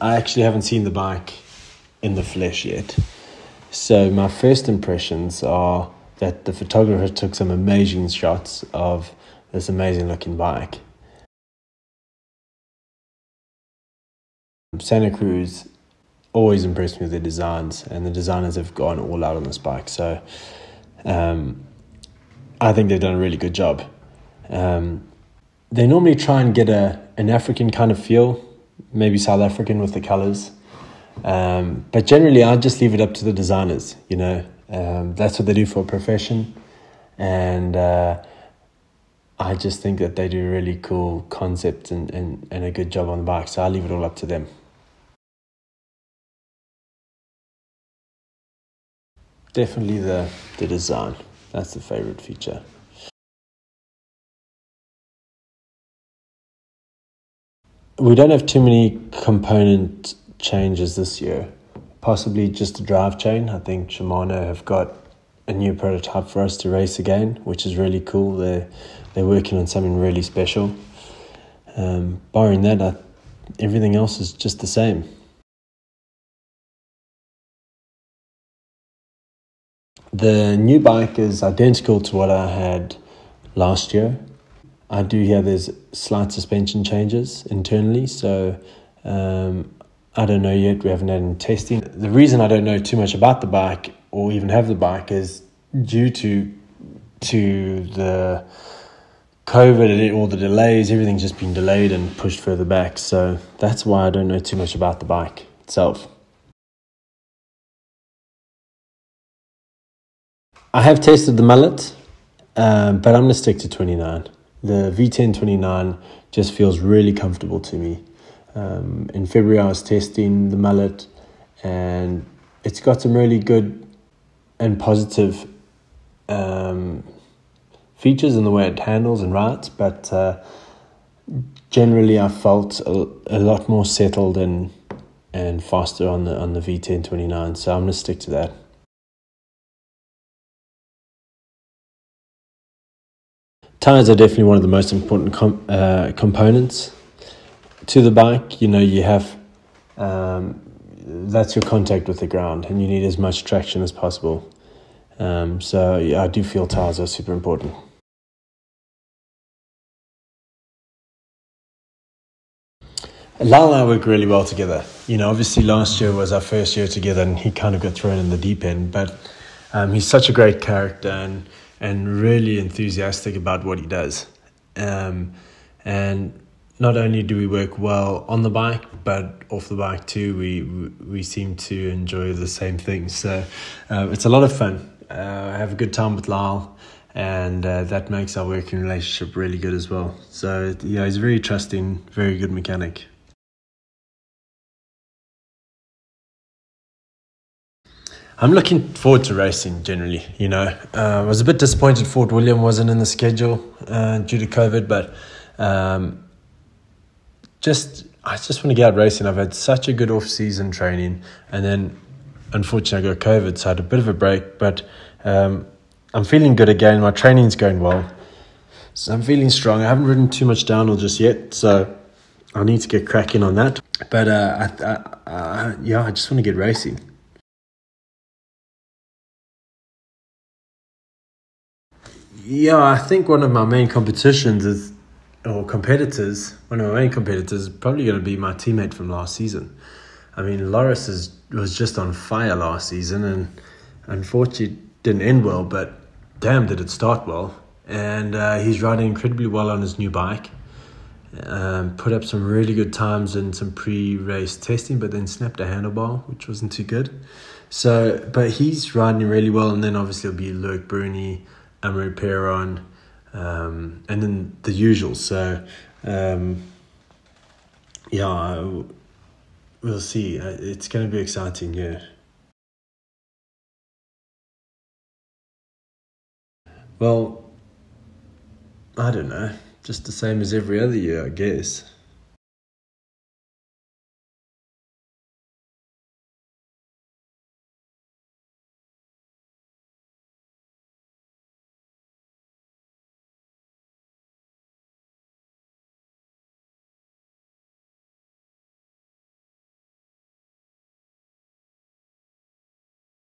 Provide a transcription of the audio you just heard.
I actually haven't seen the bike in the flesh yet. So my first impressions are that the photographer took some amazing shots of this amazing looking bike. Santa Cruz always impressed me with their designs, and the designers have gone all out on this bike. So um, I think they've done a really good job. Um, they normally try and get a an African kind of feel, maybe South African with the colors. Um, but generally, I just leave it up to the designers. You know, um, that's what they do for a profession, and uh, I just think that they do really cool concepts and, and, and a good job on the bike. So I leave it all up to them. Definitely the the design. That's the favorite feature. We don't have too many component changes this year. Possibly just a drive chain. I think Shimano have got a new prototype for us to race again, which is really cool. They're they're working on something really special. Um, barring that, I, everything else is just the same. The new bike is identical to what I had last year. I do hear there's slight suspension changes internally, so um, I don't know yet. We haven't had any testing. The reason I don't know too much about the bike or even have the bike is due to to the COVID and all the delays. Everything's just been delayed and pushed further back. So that's why I don't know too much about the bike itself. I have tested the mullet, um, but I'm to stick to 29. The V1029 just feels really comfortable to me. Um, in February, I was testing the mullet, and it's got some really good and positive um, features in the way it handles and rides, but uh, generally, I felt a, a lot more settled and and faster on the on the V1029. So I'm to stick to that. Tires are definitely one of the most important com- uh, components to the bike. You know, you have um, that's your contact with the ground, and you need as much traction as possible. Um, so yeah, I do feel tires are super important. Lyle and I work really well together. You know, obviously last year was our first year together, and he kind of got thrown in the deep end. But um, he's such a great character, and and really enthusiastic about what he does. Um, and not only do we work well on the bike, but off the bike too, we we seem to enjoy the same things. So uh, it's a lot of fun. Uh, I have a good time with Lyle, and uh, that makes our working relationship really good as well. So yeah, he's a very trusting, very good mechanic. I'm looking forward to racing generally. You know, uh, I was a bit disappointed Fort William wasn't in the schedule uh, due to COVID, but um, just I just want to get out racing. I've had such a good off season training, and then unfortunately I got COVID, so I had a bit of a break. But um, I'm feeling good again. My training's going well, so I'm feeling strong. I haven't ridden too much downhill just yet, so I need to get cracking on that. But uh, I, I, uh, yeah, I just want to get racing. Yeah, I think one of my main competitions is, or competitors, one of my main competitors is probably going to be my teammate from last season. I mean, Loris is, was just on fire last season and unfortunately didn't end well, but damn, did it start well. And uh, he's riding incredibly well on his new bike. Um, put up some really good times in some pre-race testing, but then snapped a handlebar, which wasn't too good. So, but he's riding really well, and then obviously it'll be Loïc Bruni, Amaury Pierron, um, and then the usual. So, um, yeah, we'll see. Uh, it's going to be exciting, yeah. Well, I don't know. Just the same as every other year, I guess.